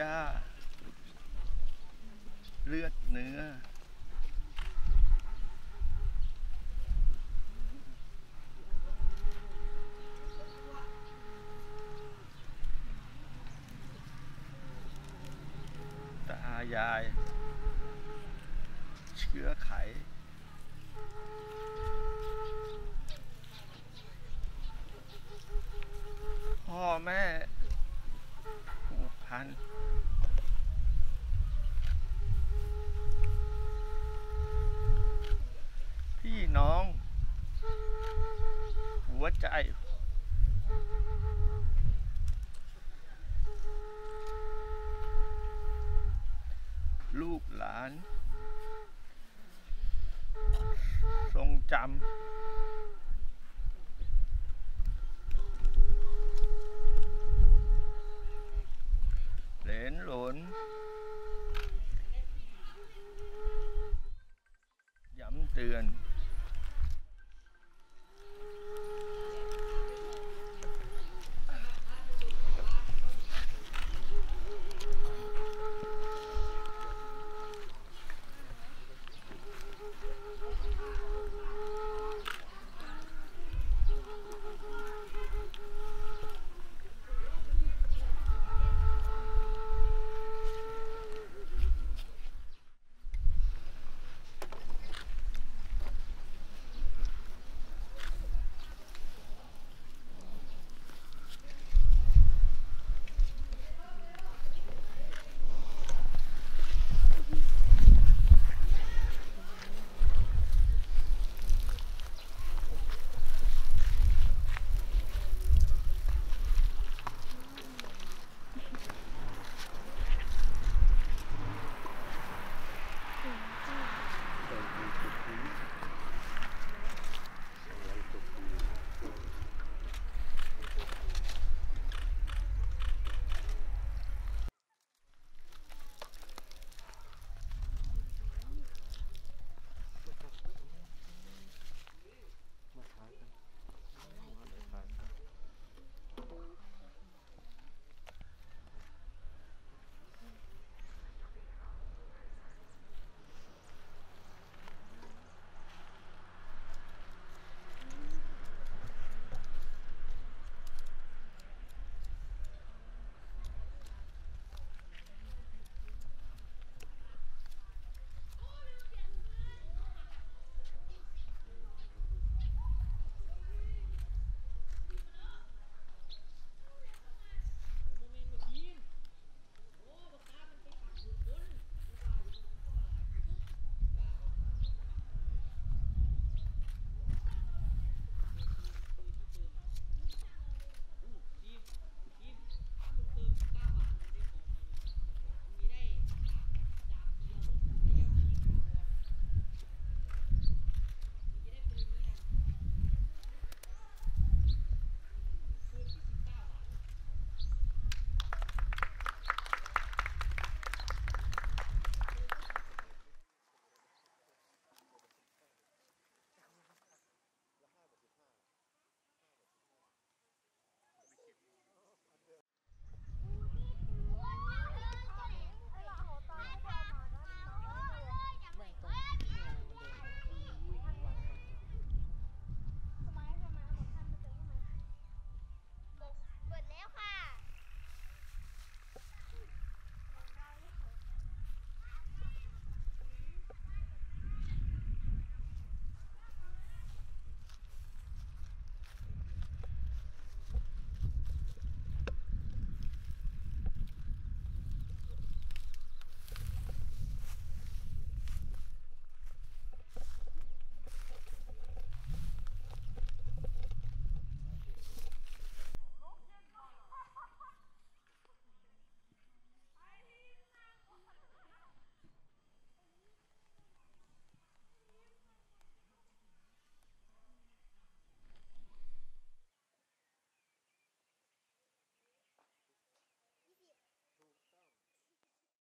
ญ้า เลือดเนื้อ ตายาย เชื้อไขพ่อแม่ผูกพัน